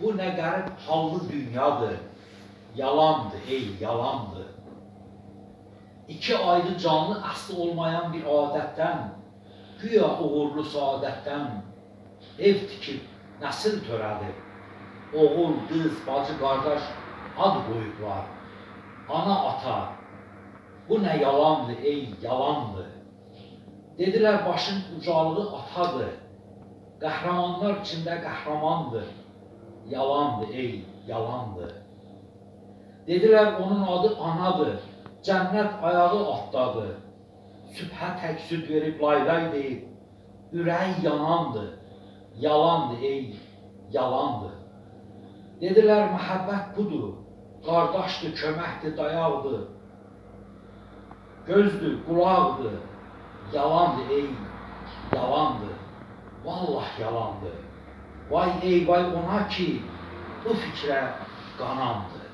Bu nə qərib hallı dünyadır. Yalandır, ey yalandır. İki ayrı canlı aslı olmayan bir adətdən, güya uğurlu saadətdən ev tikib nəsil törədir. Oğul, qız, bacı, qardaş ad qoyublar. Ana, ata, bu nə yalandır, ey yalandır. Dedilər başın ucalığı atadır. Qəhrəmanlar içində qəhrəmandır. Yalandır, ey yalandır. Dedilər onun adı anadır. Cənnət ayağı atdadır. Sübhə tək süd verib laylay deyib. Ürəyi yanandır. Yalandır, ey yalandır. Dedilər məhəbbət budur. Qardaşdır, köməkdir, dayaqdır. Gözdür, qulaqdır. Yalandır, ey yalandır. Vallah yalandır. Vay ey vay ona ki bu fikrə qanamdır.